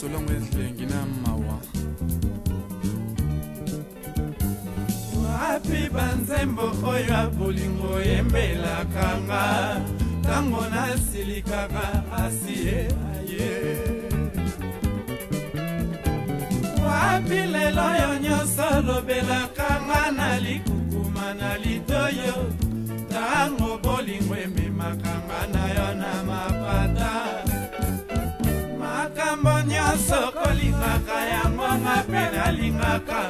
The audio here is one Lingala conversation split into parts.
solongo ezengi na mawa wapi banzembo oyo ya bolingo yembelaka nga ntango nasilikaka asie aye wapi lelo oyo nyonso lobelaka nga na likukuma na litoyo ntango bolingo ememaka nga na yo na mapata likambo nyonso kolingaka yango nga mpe nalingaka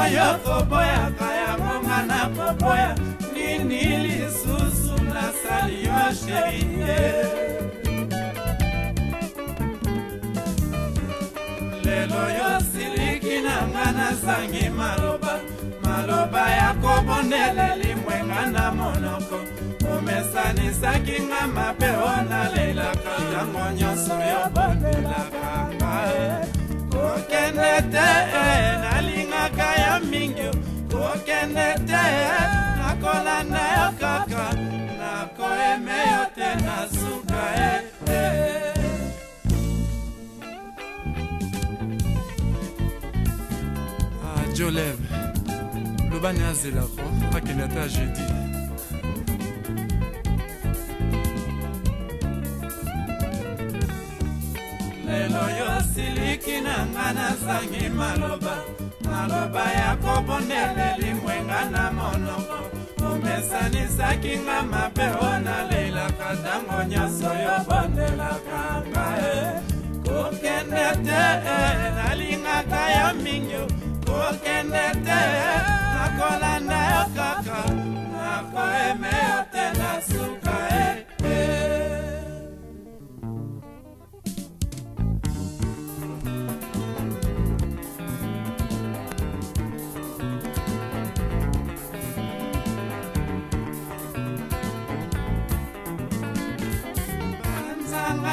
oyo koboyaka yango nga na koboya nini lisusu nasali yo sheri te lelo yo siliki na nga nasangi maloba maloba ya kobondela limwenga na monoko omesanisaki nga mabe o nalelaka yango nyonso kokende te nalingaka yo mingi kokende te nakolanda yo kaka nakoeme yo te nasuka ete ah, joleve lobani azelako akende ata jeudi lelo yo siliki na nga nazangi maloba maloba ya kobondeleli mwenga na monoko omesanisaki nga mabe o nalelaka ntango nyonso yo bondelaka nga e. kokende te eh, nalingaka yo mingi kokende te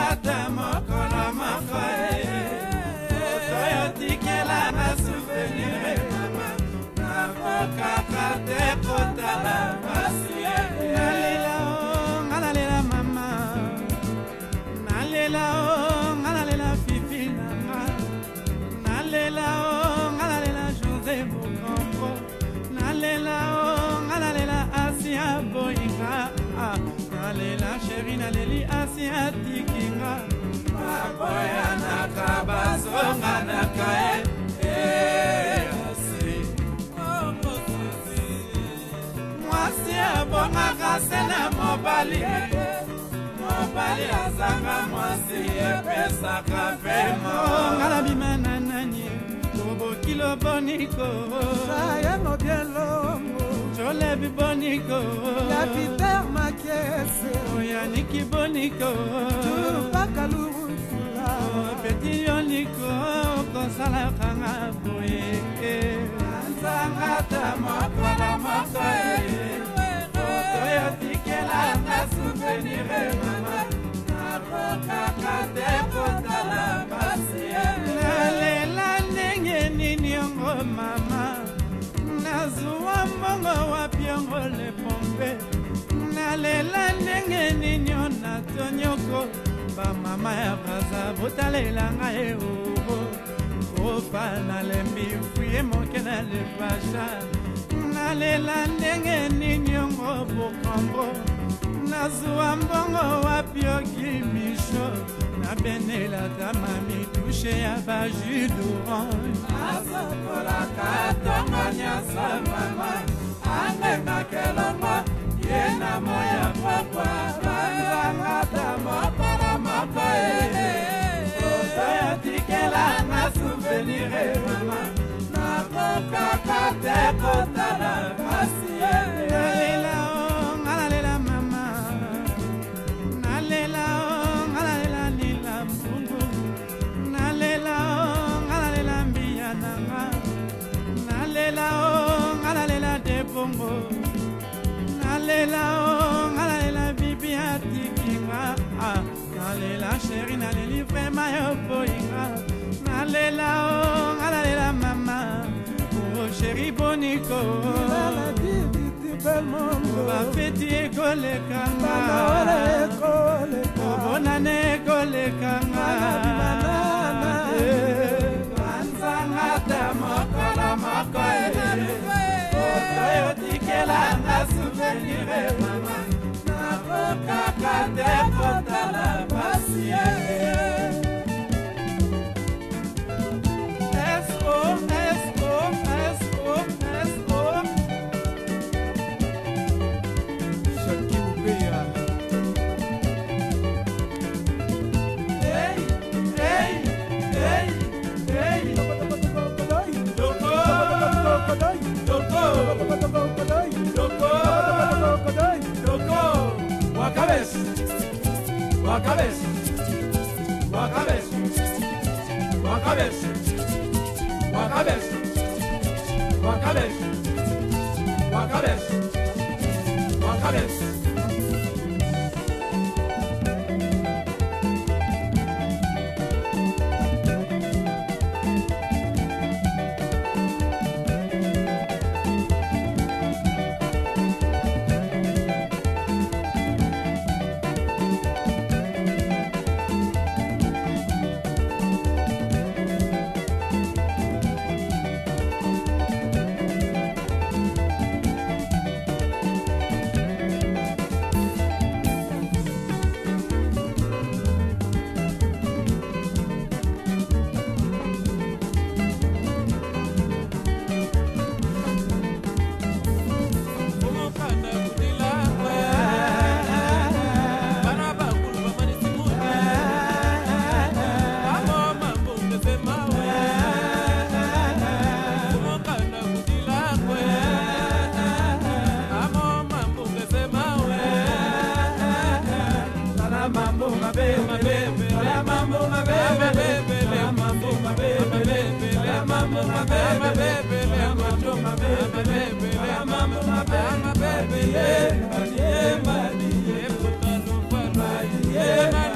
ata mokolo moko oyo tikela na souvenir mama nabokaka te kotala pasi nalela o nga nalela mama nalela o avanganaka eh, oh, mwasi ebongaka sele mobali mobali azanga mwasi epesaka pema ngalabima na nani koboki loboniko aye mobielongo jolebi boniko lapiter makiese oyaniki boniko pakalu peti yo liko kosalakanga boye ansangata mokala moko e otoyo tikelanga souvenire mama nakokaka te kotala pasi nalela ndenge nini yongo mama nazuwa mbongo wapi yongo lepombe nalela ndenge nini yo natonyoko mamba mama ya braza botalela ngai oo oh, ofa oh, oh. nalembi fuye moke na lepasha nalela ndenge nini ongo bokombo nazwa mbongo wapi okimisho nabenelata mami tushe ya bajuduron asokolaka tongo nyasama mama nakokaka te kotala pasi nalela o oh, ngalalela mama nalela o oh, ngalalela lila mpungu nalela o oh, ngalalela mbiya nanga nalela o ngalalela debongo nalela o ngalalela bibi atikinga ah, nalela sheri naleli vrema yo poyinga ngalela o ngalalela mama o oh, sheri boniko bafeti ekolekanga obonana ekolekanga anzangata mokolo moko otoyotikelanga eh. suvenire eh, mama nakokaka te kotala pasi eh. Guacabes, Guacabes, Guacabes, Guacabes, Guacabes, Guacabes, Guacabes, Guacabes. Haya mambo mabe mabe Haya mambo mabe mabe Haya mambo mabe mabe Haya mambo mabe mabe Haya mambo mabe mabe Haya mambo mabe mabe Ye mani ye mani ye mani ye mani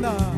No.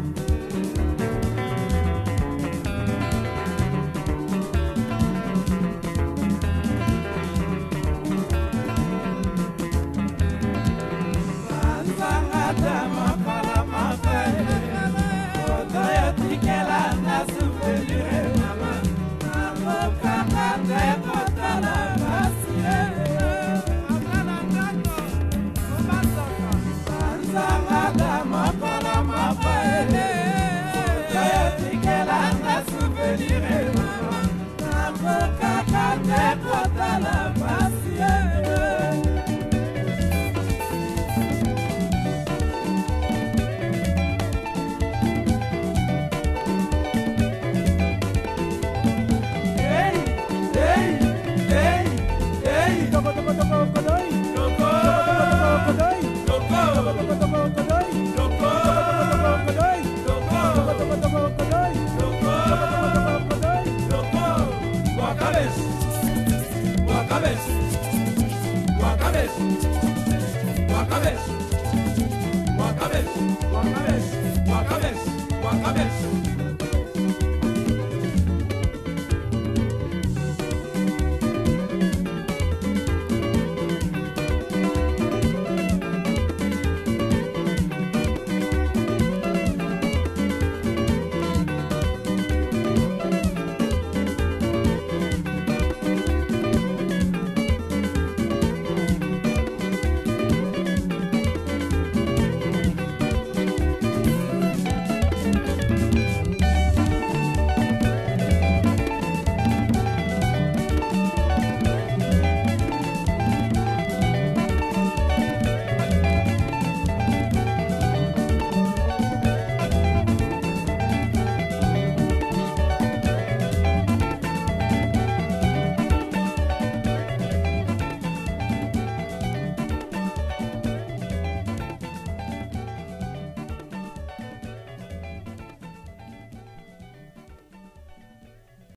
Guacabes, Guacabes, Guacabes, Guacabes, Guacabes.